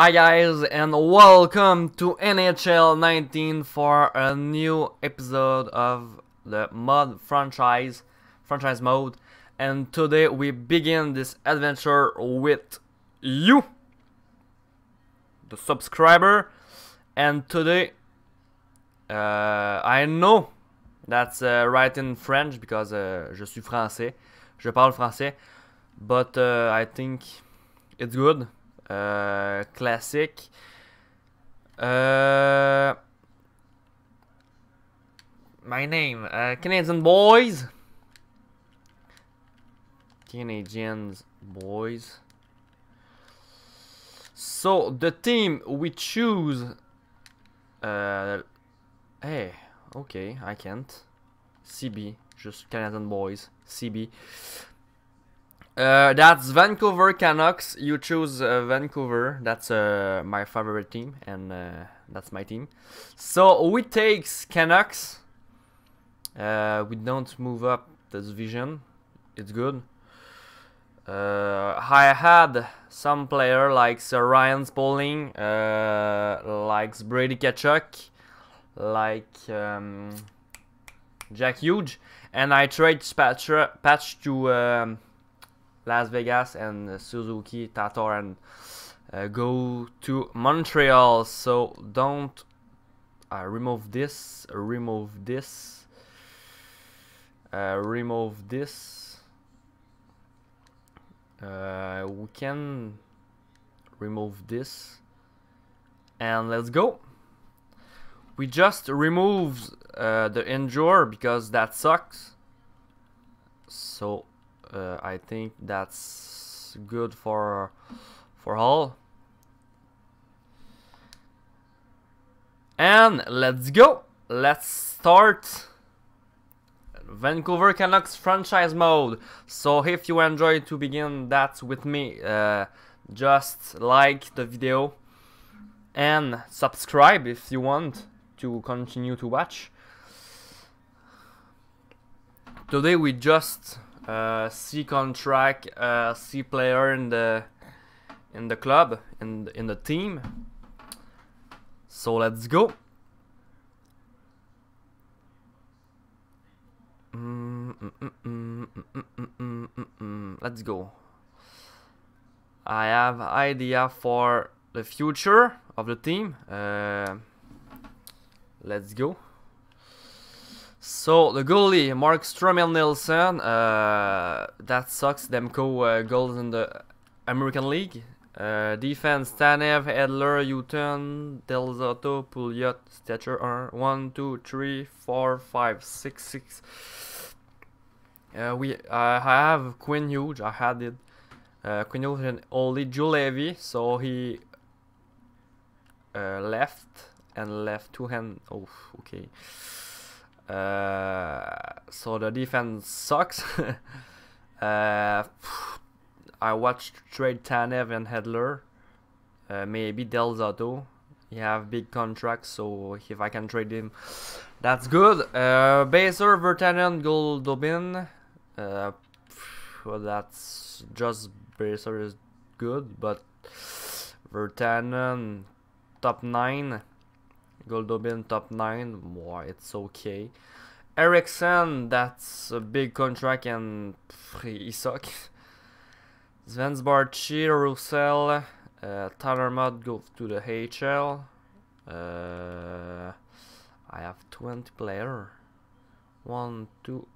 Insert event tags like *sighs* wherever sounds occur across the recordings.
Hi guys and welcome to NHL 19 for a new episode of the mod franchise franchise mode. And today we begin this adventure with you the subscriber. And today uh, I know that's uh, right in French because uh, je suis français. Je parle français. But uh, I think it's good uh, classic. Uh, my name, uh, Canadian boys. Canadians boys. So the team we choose. Uh, hey, okay, I can't. CB, just Canadian boys. CB. Uh, that's Vancouver Canucks. You choose uh, Vancouver. That's uh, my favorite team, and uh, that's my team. So we take Canucks. Uh, we don't move up the division. It's good. Uh, I had some player like Ryan Spaulding, likes Brady Tkachuk, like um, Jack Hughes, and I trade patch, patch to. Um, Las Vegas and Suzuki, Tatar, and uh, go to Montreal. So don't uh, remove this, remove this, uh, remove this. We can remove this and let's go. We just removed uh, the endure because that sucks. So uh, I think that's good for for all. And let's go. Let's start Vancouver Canucks franchise mode. So if you enjoy to begin that with me, uh, just like the video and subscribe if you want to continue to watch. Today we just uh, C contract, uh, C player in the in the club in in the team. So let's go. let's go. I have idea for the future of the team. Uh, let's go. So the goalie, Mark Stromel Nilsson, uh, that sucks. Demko uh, goals in the American League. Uh, defense, Tanev, Edler, Hutton, Del Zotto, Pouliot, Stecher, 1, 2, 3, 4, 5, 6, 6. Uh, we, uh, I have Quinn Hughes, I had it. Uh, Quinn Hughes and only Juolevi, so he uh, left and left two hand. Oh, okay. Uh, so the defense sucks. *laughs* uh, I watched trade Tanev and Edler. Uh, maybe Del Zotto. He have big contracts, so if I can trade him, that's good. Uh, Boeser, Virtanen, Goldobin. Uh, well, that's just Boeser is good, but Virtanen top nine. Goldobin top 9, boy, it's okay. Eriksson, that's a big contract and pff, he sucks. *laughs* Sven Baertschi, Roussel, uh, Tyler Motte go to the HL. Uh, I have 20 player. 1, 2,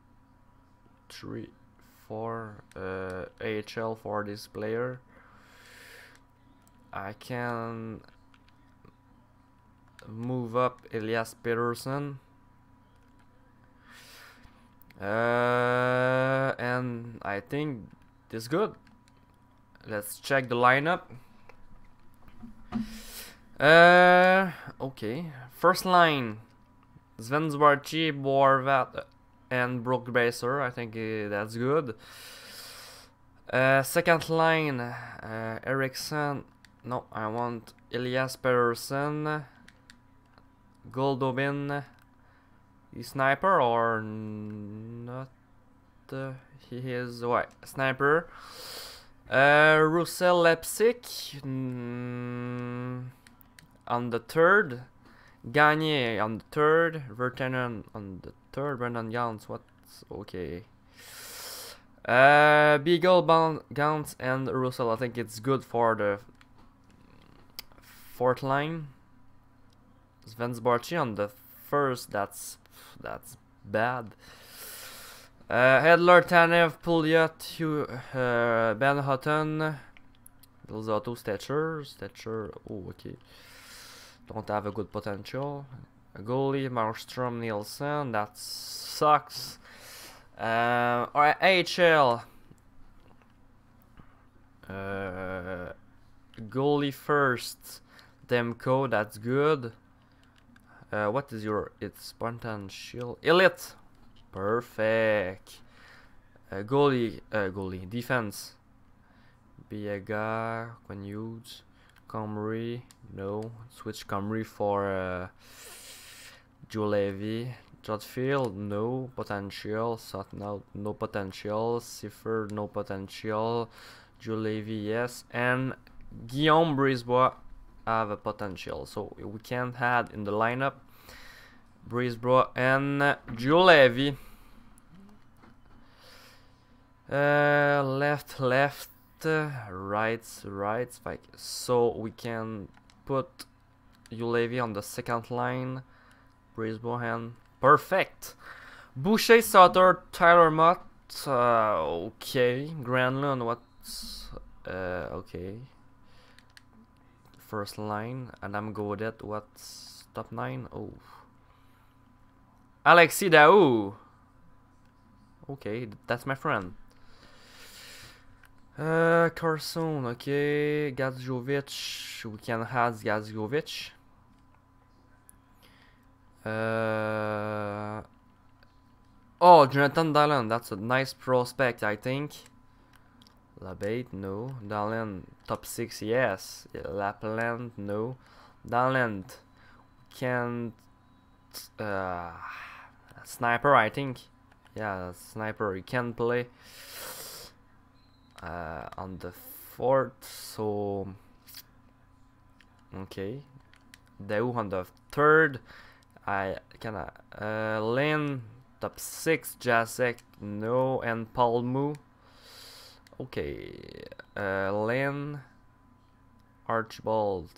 3, 4 uh, AHL for this player. I can move up Elias Pettersson. Uh, and I think this good. Let's check the lineup. Uh, okay. First line. Sven Svensbarchi, Horvat, and Brock Boeser. I think uh, that's good. Uh, second line. Uh, Eriksson. No, I want Elias Pettersson. Goldobin sniper or not? Uh, he is what sniper. Uh, Roussel Leipzig. Mm, on the third. Gagner on the third. Virtanen on the third. Brendan Gaunce, what's okay. Uh, Beagle, Gaunce, and Roussel. I think it's good for the fourth line. Sven Baertschi on the first. That's that's bad. Uh, Edler, Tanev, Pouliot, uh, Ben Hutton, Bills Auto, Stecher, Stecher, oh okay. Don't have a good potential. A goalie, Markstrom, Nilsson, that sucks. Uh, Alright, AHL. Uh, goalie first, Demko, that's good. Uh, what is your, it's potential, Elite, Perfect. Uh, goalie, uh, goalie, defense. Biega, Quinn Hughes, Comrie, no. Switch Comrie for uh, Joe Levy. Chatfield, no potential. Sutton no potential. Cipher, no potential. Juolevi, yes. And Guillaume Brisebois have a potential. So we can add in the lineup Brisbro and Juolevi. Uh, left, left, uh, right, right. Like so, we can put Juolevi on the second line. Brisbane, perfect. Boucher, Sutter, Tyler Motte. Uh, okay, Granlund. What's uh, okay? First line, and I'm good at what's top nine. Oh. Alexi Daou. Okay, that's my friend. Uh, Carson, okay. Gadjovich. We can have Gadjovich. Uh, oh, Jonathan Dahlen. That's a nice prospect, I think. Labate, no. Dahlen, top 6, yes. Lapland, no. Dahlen, can't... Uh, Sniper, I think. Yeah, sniper. He can play uh, on the fourth. So okay, Deu on the third. I can uh, Lynn top six. Jasek no, and Palmu. Okay, uh, Lynn, Archibald,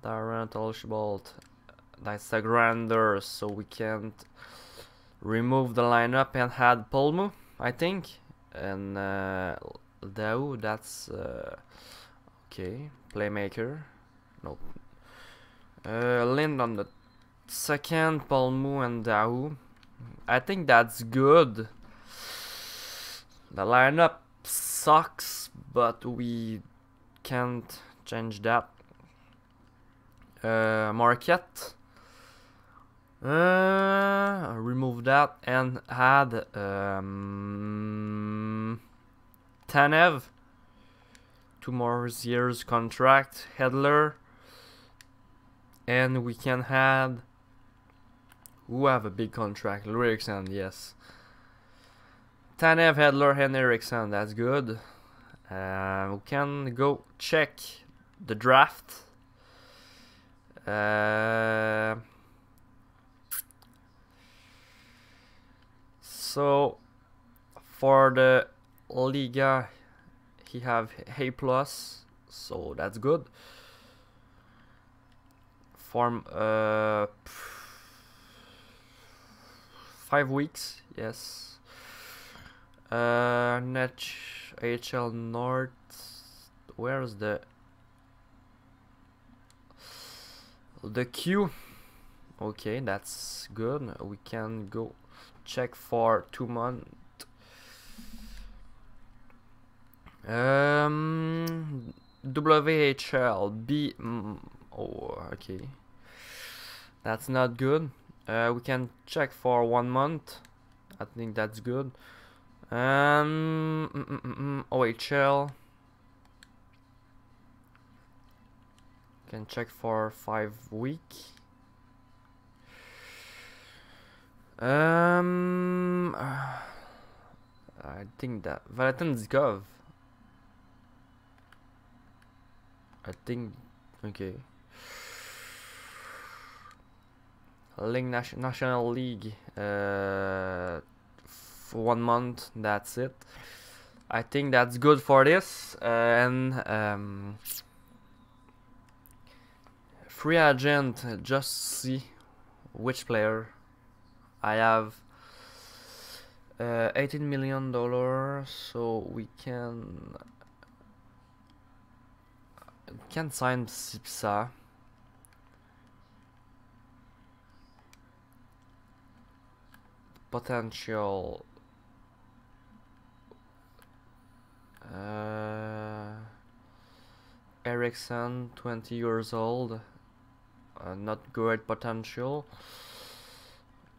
Darren Archibald. That's a grander, so we can't remove the lineup and had Palmu, I think. And uh, Dao, that's uh, okay. Playmaker, no. Uh, Lind on the second, Palmu and Dao. I think that's good. The lineup sucks, but we can't change that. Uh, Marquette. Uh, remove that and add um, Tanev. More years contract. Edler. And we can add. Who have a big contract? lyrics and yes. Tanev, Edler, and Eriksson. That's good. Uh, we can go check the draft. Uh, So for the Liga, he have A plus, so that's good. Form uh five weeks, yes. Uh, net HL North. Where's the the queue? Okay, that's good. We can go check for two months. Um, WHL B. Mm, oh, okay. That's not good. Uh, we can check for one month. I think that's good. Um, mm, mm, mm, mm OHL. Can check for five week. Um, *sighs* I think that Valentine's Gov. I think okay. Nation National League uh, one month. That's it. I think that's good for this. Uh, and um, free agent. Just see which player I have. Uh, 18 million dollars, so we can can sign Sipsa. Potential. Uh, Ericsson, 20 years old. Uh, not great potential.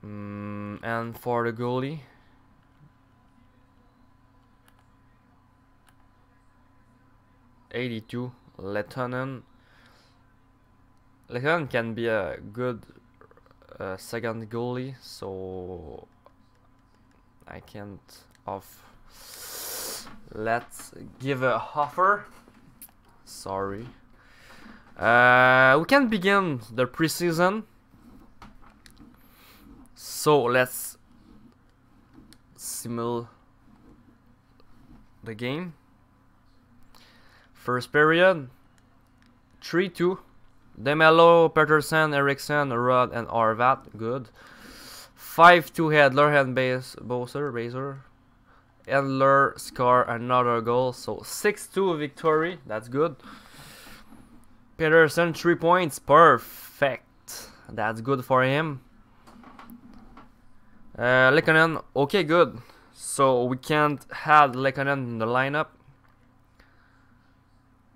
Mm, and for the goalie. Eighty-two. Lehtonen. Lehtonen can be a good uh, second goalie, so I can't off. Let's give a offer. Sorry. Uh, we can begin the preseason. So let's simulate the game. First period, 3-2. Demelo, Pettersson, Eriksson, Rod, and Arvat. Good. 5-2 Edler and Base, Boeser, Boeser. Edler score another goal. So 6-2 victory. That's good. Pettersson, 3 points. Perfect. That's good for him. Uh, okay, good. So we can't have Lekkonen in the lineup.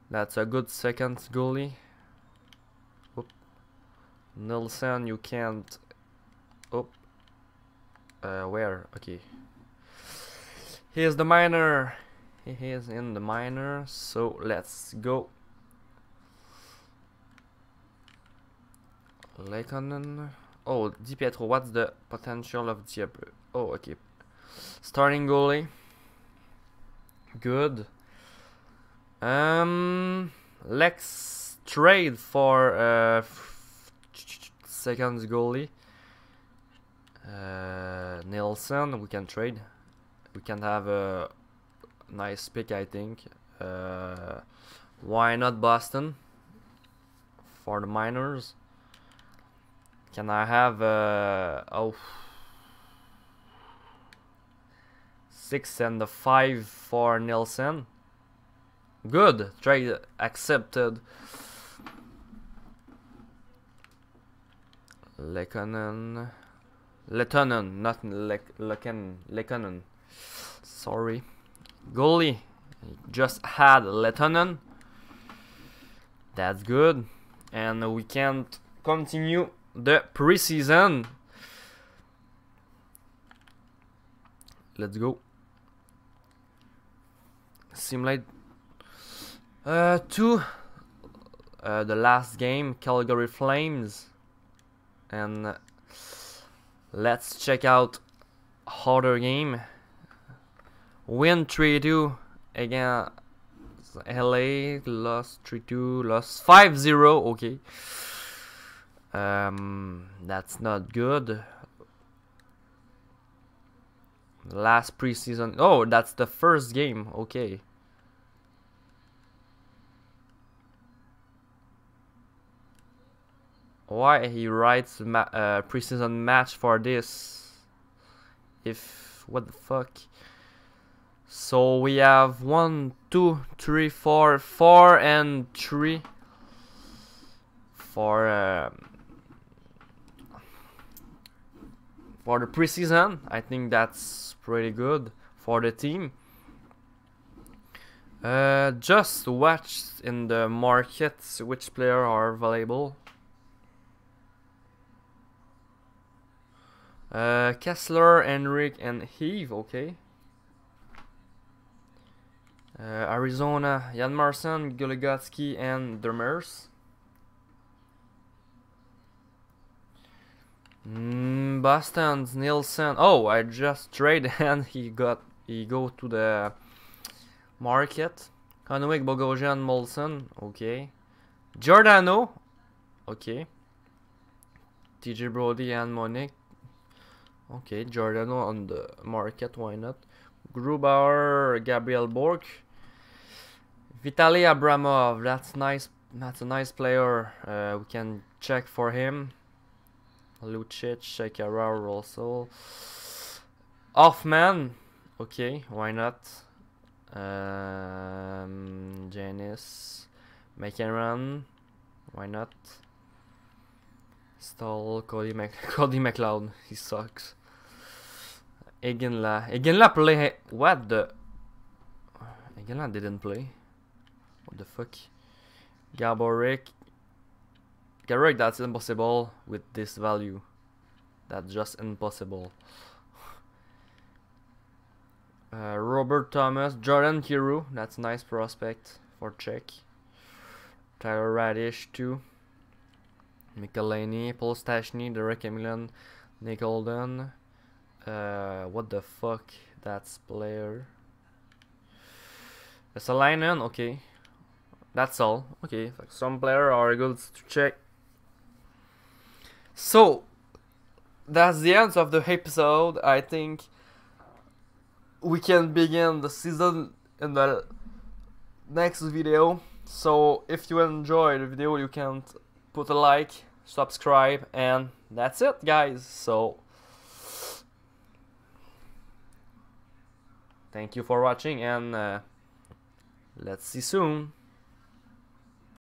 That's a good second goalie. Oop. You can't. Oh. Uh, where? Okay. He is the miner. He is in the miner. So let's go. Lekonen. Oh, Di Pietro. What's the potential of Di Oh, okay. Starting goalie. Good. Um, let's trade for uh, second goalie. Uh, Nilsson, we can trade. We can have a nice pick, I think. Uh, why not Boston for the minors? Can I have uh, oh six and the five for Nilsson? Good. Trade accepted. Lekkonen. Letonen, not Leken. Lekkonen. Sorry. Goalie. Just had Letonen. That's good. And we can't continue the preseason. Let's go. Simulate uh, two. Uh, the last game, Calgary Flames, and uh, let's check out harder game. Win 3-2 against LA, lost 3-2, lost 5-0, okay. Um, that's not good. Last preseason, oh, that's the first game, okay. why he writes ma uh, preseason match for this if what the fuck so we have one two three four four and three. For uh, for the preseason I think that's pretty good for the team. Uh, just watch in the market which player are available. Uh, Kessler, Enric, and Heave, okay. Uh, Arizona, Hjalmarsson, Goligoski, and Demers. Mm, Boston's Nilsson. Oh, I just trade *laughs* and he got he go to the market. Conwick, Bogosian, Molson. Okay. Giordano. Okay. TJ Brodie and Monique. Okay, Jordan on the market, why not? Grubauer, Gabriel Bork. Vitaly Abramov, that's nice. That's a nice player. Uh, we can check for him. Lucic, Shekara also. Hoffman, okay, why not? Um, Janice, McEnroe, why not? Stall, Cody, Mac *laughs* Cody McLeod, he sucks. Egenla, Egenla play, what the? Egenla didn't play. What the fuck? Gaborik, Gaborik, that's impossible with this value. That's just impossible. *sighs* Uh, Robert Thomas, Jordan Kyrou, that's nice prospect for Czech. Tyler Radish too. Michelini, Paul Stastny, Derek Emilion, Nick Holden. Uh, what the fuck? That's player. It's a line in, okay. That's all. Okay, some player are good to check. So, that's the end of the episode. I think we can begin the season in the next video. So if you enjoyed the video, you can put a like, subscribe, and that's it, guys. So thank you for watching, and uh, let's see soon.